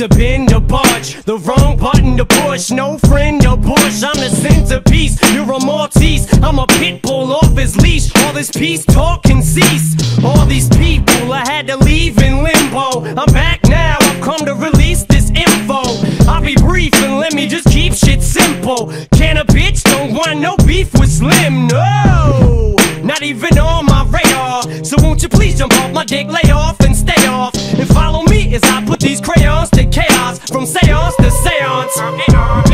to bend or budge. The wrong button to push, no friend or Bush. I'm the centerpiece, you're a Maltese. I'm a pit bull off his leash. All this peace talk can cease. All these people I had to leave in limbo. I'm back now, I've come to release this info. I'll be brief and let me just keep shit simple. Can a bitch don't want no beef with Slim? No, not even on my radar. So won't you please jump off my dick, lay come.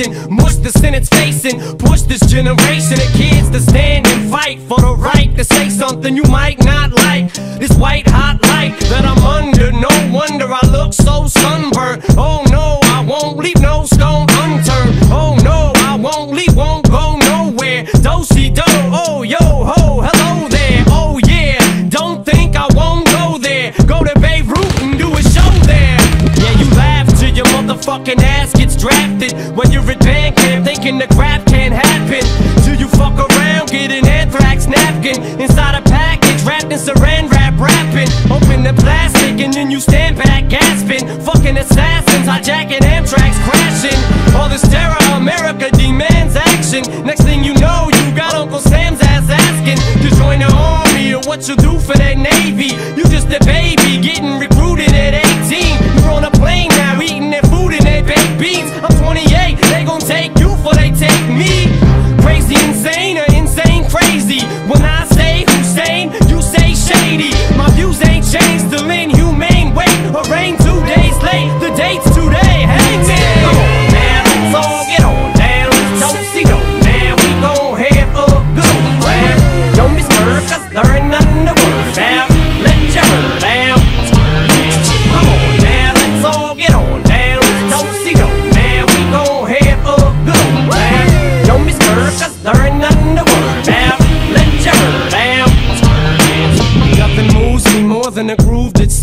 Administration. Mush the Senate's facing, push this generation of kids to stand and fight for the right to say something you might not like. This white hot light that I'm motherfucking ass gets drafted. When you're at band camp thinking the crap can't happen. Till you fuck around, get an anthrax napkin inside a package wrapped in saran wrap wrapping. Open the plastic and then you stand back gasping. Fucking assassins hijacking Amtrak's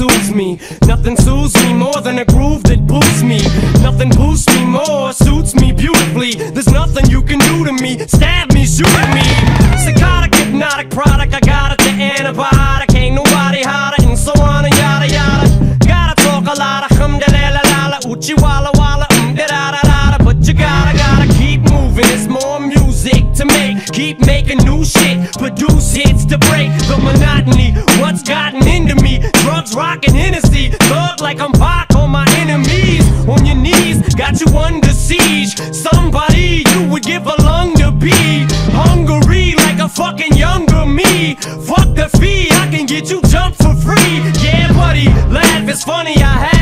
soothes me. Nothing soothes me more than a groove that boosts me. Nothing boosts me more, suits me beautifully. There's nothing you can do to me. Stab me, shoot me. Psychotic, hypnotic product, I got it, the antibiotic. Ain't nobody hotter, and so on and yada yada. Gotta talk a lot of hum da la la la la, uchi walla walla, um da da da da da. But you gotta, gotta keep moving. It's more music to make. Keep making new shit, produce hits to break the monotony. Rockin' Hennessy, thug like I'm Pac on my enemies. On your knees, got you under siege. Somebody you would give a lung to be. Hungry like a fucking younger me. Fuck the fee, I can get you jumped for free. Yeah, buddy, laugh, it's funny. I